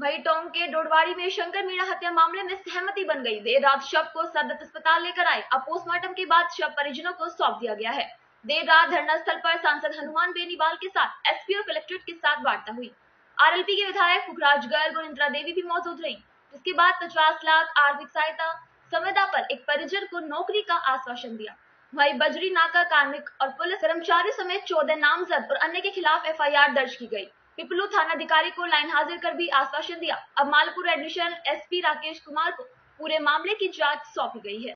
के डोडवाड़ी में शंकर मीणा हत्या मामले में सहमति बन गई। देर रात शव को सदर अस्पताल लेकर आए। अब पोस्टमार्टम के बाद शव परिजनों को सौंप दिया गया है। देर रात धरना स्थल पर सांसद हनुमान बेनीवाल के साथ एसपी और कलेक्ट्रेट के साथ वार्ता हुई। आरएलपी के विधायक फुखराज गर्ग और इंदिरा देवी भी मौजूद रही। जिसके बाद पचास लाख आर्थिक सहायता संविदा पर एक परिजन को नौकरी का आश्वासन दिया। वही बजरी नाका, कार्मिक और पुलिस कर्मचारी समेत चौदह नामजद और अन्य के खिलाफ एफआईआर दर्ज की गई। पिपलू थानाधिकारी को लाइन हाजिर कर भी आश्वासन दिया। अब मालपुर एडिशनल एसपी राकेश कुमार को पूरे मामले की जाँच सौंपी गई है।